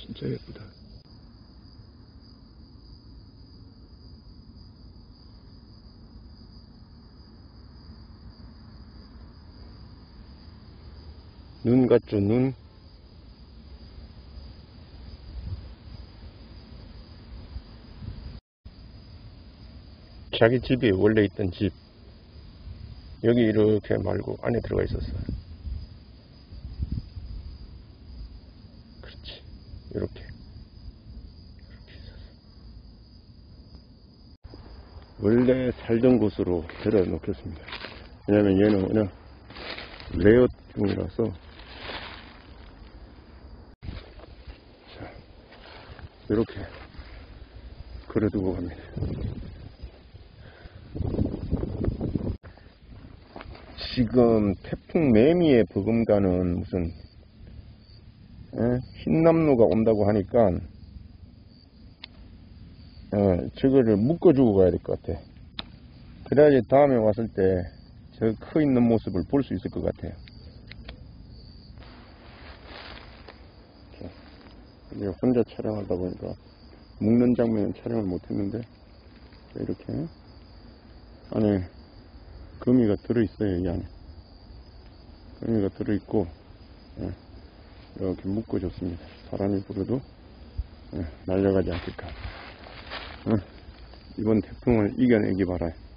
진짜 예쁘다. 눈 같죠, 눈? 자기 집이 원래 있던 집. 여기 이렇게 말고 안에 들어가 있었어요. 그렇지. 이렇게. 원래 살던 곳으로 데려 놓겠습니다. 왜냐면 얘는 그냥 레어중이라서 자, 이렇게 걸어두고 갑니다. 지금 태풍 매미에 버금가는 무슨 에? 흰남노가 온다고 하니까 어, 저거를 묶어주고 가야 될 것 같아. 그래야지 다음에 왔을 때 저 커 있는 모습을 볼 수 있을 것 같아요. 이제 혼자 촬영하다 보니까 묶는 장면은 촬영을 못했는데 이렇게 안에 거미가 들어있어요 이 안에 거미가 들어있고 예, 이렇게 묶어줬습니다. 바람이 불어도 예, 날려가지 어, 이번 태풍을 이겨내기 바라요